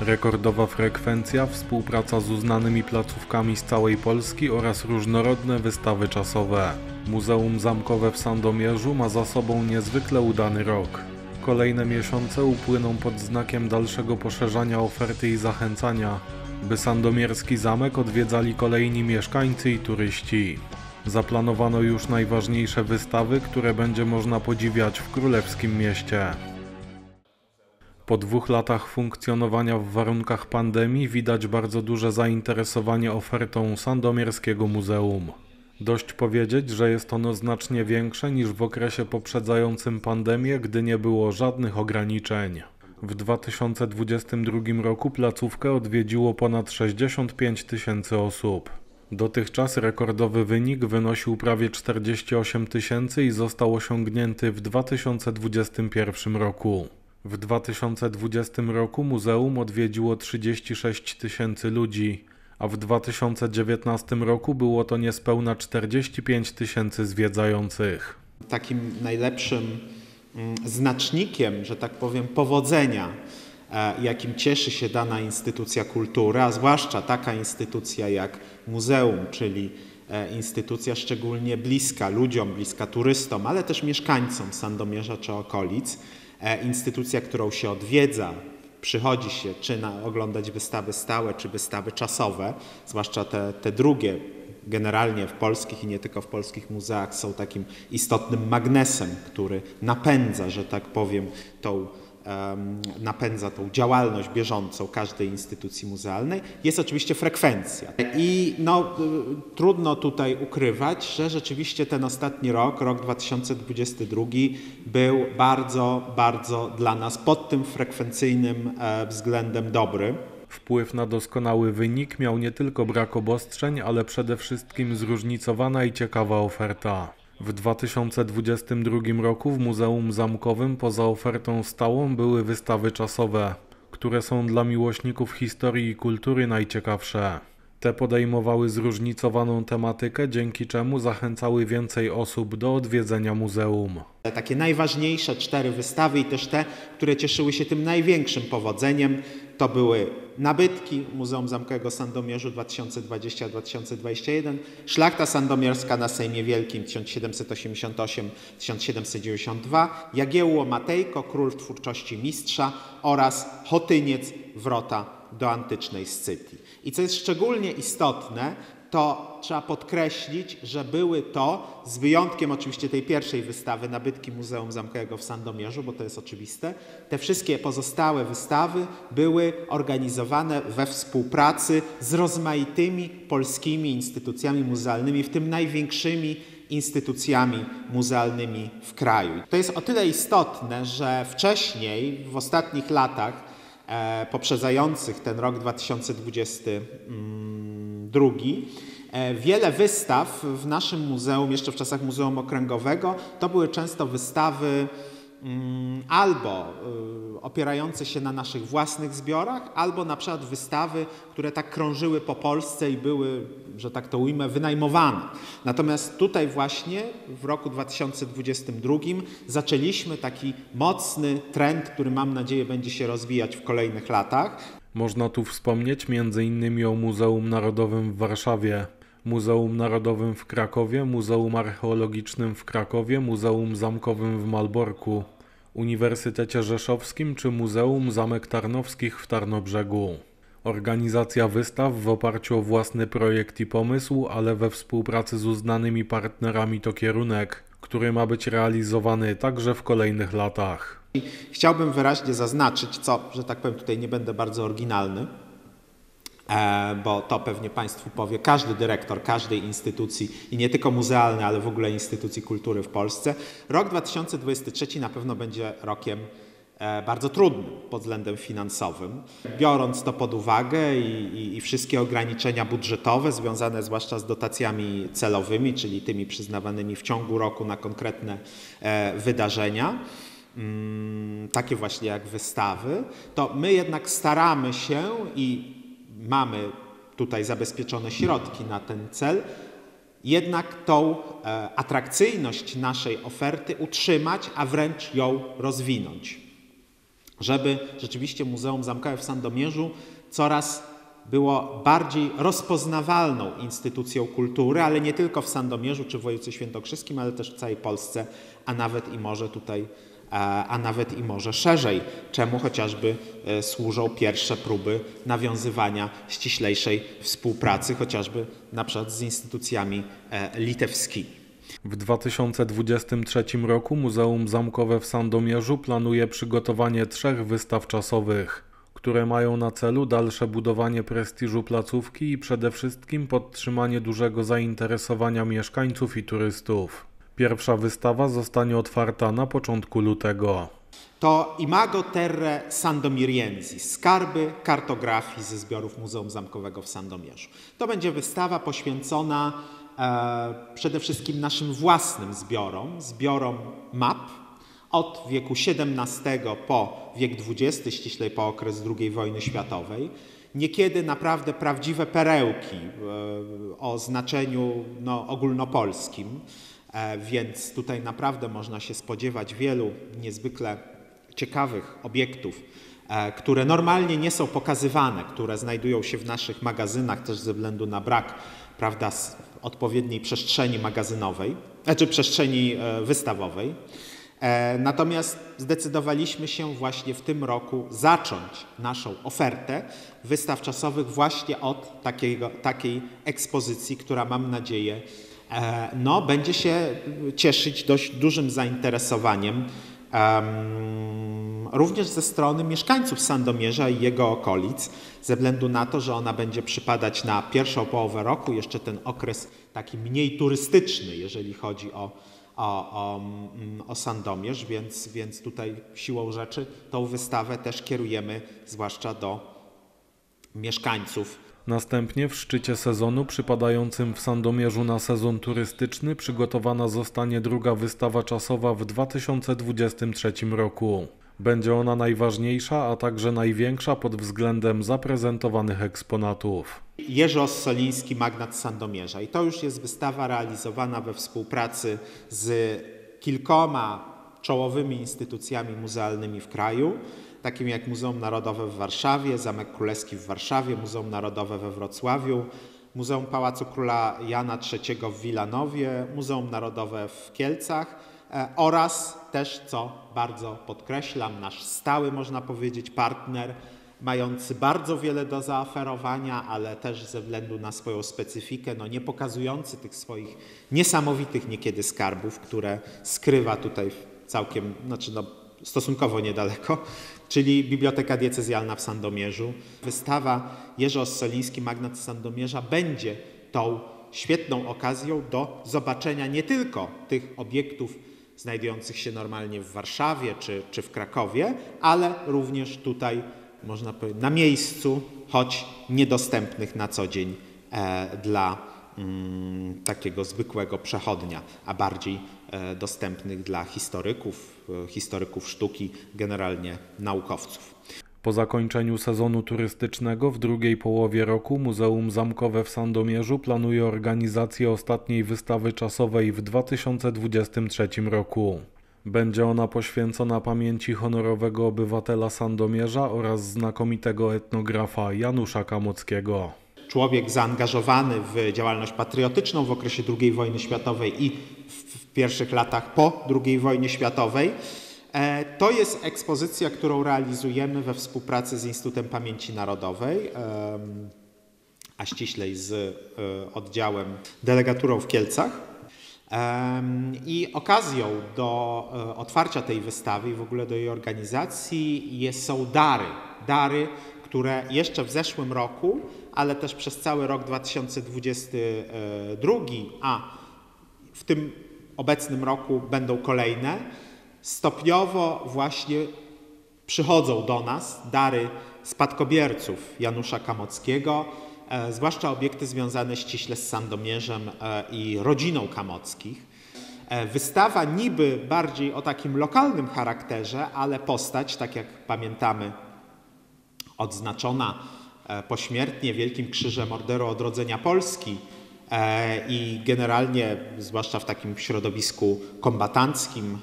Rekordowa frekwencja, współpraca z uznanymi placówkami z całej Polski oraz różnorodne wystawy czasowe. Muzeum Zamkowe w Sandomierzu ma za sobą niezwykle udany rok. Kolejne miesiące upłyną pod znakiem dalszego poszerzania oferty i zachęcania, by sandomierski zamek odwiedzali kolejni mieszkańcy i turyści. Zaplanowano już najważniejsze wystawy, które będzie można podziwiać w królewskim mieście. Po dwóch latach funkcjonowania w warunkach pandemii widać bardzo duże zainteresowanie ofertą Sandomierskiego Muzeum. Dość powiedzieć, że jest ono znacznie większe niż w okresie poprzedzającym pandemię, gdy nie było żadnych ograniczeń. W 2022 roku placówkę odwiedziło ponad 65 tysięcy osób. Dotychczas rekordowy wynik wynosił prawie 48 tysięcy i został osiągnięty w 2021 roku. W 2020 roku muzeum odwiedziło 36 tysięcy ludzi, a w 2019 roku było to niespełna 45 tysięcy zwiedzających. Takim najlepszym mm, znacznikiem, że tak powiem, powodzenia, e, jakim cieszy się dana instytucja kultury, a zwłaszcza taka instytucja jak muzeum, czyli e, instytucja szczególnie bliska ludziom, bliska turystom, ale też mieszkańcom Sandomierza czy okolic, instytucja, którą się odwiedza, przychodzi się czy na, oglądać wystawy stałe, czy wystawy czasowe, zwłaszcza te, te drugie, generalnie w polskich i nie tylko w polskich muzeach są takim istotnym magnesem, który napędza, że tak powiem, tą napędza tą działalność bieżącą każdej instytucji muzealnej, jest oczywiście frekwencja. I no, y, trudno tutaj ukrywać, że rzeczywiście ten ostatni rok, rok 2022, był bardzo, bardzo dla nas pod tym frekwencyjnym e, względem dobry. Wpływ na doskonały wynik miał nie tylko brak obostrzeń, ale przede wszystkim zróżnicowana i ciekawa oferta. W 2022 roku w Muzeum Zamkowym poza ofertą stałą były wystawy czasowe, które są dla miłośników historii i kultury najciekawsze. Te podejmowały zróżnicowaną tematykę, dzięki czemu zachęcały więcej osób do odwiedzenia muzeum. Takie najważniejsze cztery wystawy i też te, które cieszyły się tym największym powodzeniem, to były nabytki Muzeum Zamkowego Sandomierzu 2020-2021, Szlachta Sandomierska na Sejmie Wielkim 1788-1792, Jagiełło Matejko, Król Twórczości Mistrza oraz Hotyniec Wrota do antycznej Scytii. I co jest szczególnie istotne, to trzeba podkreślić, że były to, z wyjątkiem oczywiście tej pierwszej wystawy, nabytki Muzeum Zamkowego w Sandomierzu, bo to jest oczywiste, te wszystkie pozostałe wystawy były organizowane we współpracy z rozmaitymi polskimi instytucjami muzealnymi, w tym największymi instytucjami muzealnymi w kraju. To jest o tyle istotne, że wcześniej, w ostatnich latach e, poprzedzających ten rok 2022, E, wiele wystaw w naszym muzeum, jeszcze w czasach Muzeum Okręgowego, to były często wystawy mm, albo y, opierające się na naszych własnych zbiorach, albo na przykład wystawy, które tak krążyły po Polsce i były, że tak to ujmę, wynajmowane. Natomiast tutaj właśnie w roku 2022 zaczęliśmy taki mocny trend, który mam nadzieję będzie się rozwijać w kolejnych latach, można tu wspomnieć m.in. o Muzeum Narodowym w Warszawie, Muzeum Narodowym w Krakowie, Muzeum Archeologicznym w Krakowie, Muzeum Zamkowym w Malborku, Uniwersytecie Rzeszowskim czy Muzeum Zamek Tarnowskich w Tarnobrzegu. Organizacja wystaw w oparciu o własny projekt i pomysł, ale we współpracy z uznanymi partnerami to kierunek, który ma być realizowany także w kolejnych latach. Chciałbym wyraźnie zaznaczyć, co, że tak powiem, tutaj nie będę bardzo oryginalny, e, bo to pewnie Państwu powie każdy dyrektor każdej instytucji i nie tylko muzealnej, ale w ogóle instytucji kultury w Polsce. Rok 2023 na pewno będzie rokiem e, bardzo trudnym pod względem finansowym. Biorąc to pod uwagę i, i, i, wszystkie ograniczenia budżetowe związane zwłaszcza z dotacjami celowymi, czyli tymi przyznawanymi w ciągu roku na konkretne e, wydarzenia, takie właśnie jak wystawy, to my jednak staramy się i mamy tutaj zabezpieczone środki na ten cel, jednak tą e, atrakcyjność naszej oferty utrzymać, a wręcz ją rozwinąć. żeby rzeczywiście Muzeum Zamkowe w Sandomierzu coraz było bardziej rozpoznawalną instytucją kultury, ale nie tylko w Sandomierzu czy w województwie świętokrzyskim, ale też w całej Polsce, a nawet i może tutaj, a nawet i może szerzej, czemu chociażby e, służą pierwsze próby nawiązywania ściślejszej współpracy, chociażby na przykład z instytucjami e, litewskimi. W 2023 roku Muzeum Zamkowe w Sandomierzu planuje przygotowanie trzech wystaw czasowych które mają na celu dalsze budowanie prestiżu placówki i przede wszystkim podtrzymanie dużego zainteresowania mieszkańców i turystów. Pierwsza wystawa zostanie otwarta na początku lutego. To Imago Terre Sandomiriensis, skarby kartografii ze zbiorów Muzeum Zamkowego w Sandomierzu. To będzie wystawa poświęcona e, przede wszystkim naszym własnym zbiorom, zbiorom map, od wieku XVII po wiek XX, ściślej po okres II wojny światowej. Niekiedy naprawdę prawdziwe perełki e, o znaczeniu no, ogólnopolskim, więc tutaj naprawdę można się spodziewać wielu niezwykle ciekawych obiektów, e, które normalnie nie są pokazywane, które znajdują się w naszych magazynach też ze względu na brak prawda, odpowiedniej przestrzeni magazynowej, czy przestrzeni wystawowej. E, natomiast zdecydowaliśmy się właśnie w tym roku zacząć naszą ofertę wystaw czasowych właśnie od takiego, takiej ekspozycji, która mam nadzieję e, no, będzie się cieszyć dość dużym zainteresowaniem również ze strony mieszkańców Sandomierza i jego okolic, ze względu na to, że ona będzie przypadać na pierwszą połowę roku, jeszcze ten okres taki mniej turystyczny, jeżeli chodzi o o, o, mm, o Sandomierz, więc, więc tutaj siłą rzeczy tą wystawę też kierujemy zwłaszcza do mieszkańców. Następnie w szczycie sezonu przypadającym w Sandomierzu na sezon turystyczny przygotowana zostanie druga wystawa czasowa w 2023 roku. Będzie ona najważniejsza, a także największa pod względem zaprezentowanych eksponatów. Jerzy Ossoliński, magnat Sandomierza. I to już jest wystawa realizowana we współpracy z kilkoma czołowymi instytucjami muzealnymi w kraju, takimi jak Muzeum Narodowe w Warszawie, Zamek Królewski w Warszawie, Muzeum Narodowe we Wrocławiu, Muzeum Pałacu Króla Jana III w Wilanowie, Muzeum Narodowe w Kielcach E, oraz też, co bardzo podkreślam, nasz stały, można powiedzieć, partner, mający bardzo wiele do zaoferowania, ale też ze względu na swoją specyfikę, no nie pokazujący tych swoich niesamowitych niekiedy skarbów, które skrywa tutaj całkiem, znaczy no, stosunkowo niedaleko, czyli Biblioteka Diecezjalna w Sandomierzu. Wystawa Jerzy Ossoliński, magnat Sandomierza, będzie tą świetną okazją do zobaczenia nie tylko tych obiektów znajdujących się normalnie w Warszawie czy, czy w Krakowie, ale również tutaj, można powiedzieć, na miejscu, choć niedostępnych na co dzień e, dla takiego zwykłego przechodnia, a bardziej e, dostępnych dla historyków, e, historyków sztuki, generalnie naukowców. Po zakończeniu sezonu turystycznego w drugiej połowie roku Muzeum Zamkowe w Sandomierzu planuje organizację ostatniej wystawy czasowej w 2023 roku. Będzie ona poświęcona pamięci honorowego obywatela Sandomierza oraz znakomitego etnografa Janusza Kamockiego. Człowiek zaangażowany w działalność patriotyczną w okresie II wojny światowej i w pierwszych latach po II wojnie światowej E, to jest ekspozycja, którą realizujemy we współpracy z Instytutem Pamięci Narodowej, a ściślej z e, oddziałem delegaturą w Kielcach. I okazją do e, otwarcia tej wystawy i w ogóle do jej organizacji są dary. Dary, które jeszcze w zeszłym roku, ale też przez cały rok 2022, a w tym obecnym roku będą kolejne stopniowo właśnie przychodzą do nas dary spadkobierców Janusza Kamockiego, e, zwłaszcza obiekty związane ściśle z Sandomierzem e, i rodziną Kamockich. E, wystawa niby bardziej o takim lokalnym charakterze, ale postać, tak jak pamiętamy, odznaczona pośmiertnie Wielkim Krzyżem Orderu Odrodzenia Polski, E, i generalnie, zwłaszcza w takim środowisku kombatanckim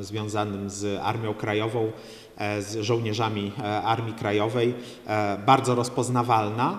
związanym z Armią Krajową, e, z żołnierzami e, Armii Krajowej, e, bardzo rozpoznawalna.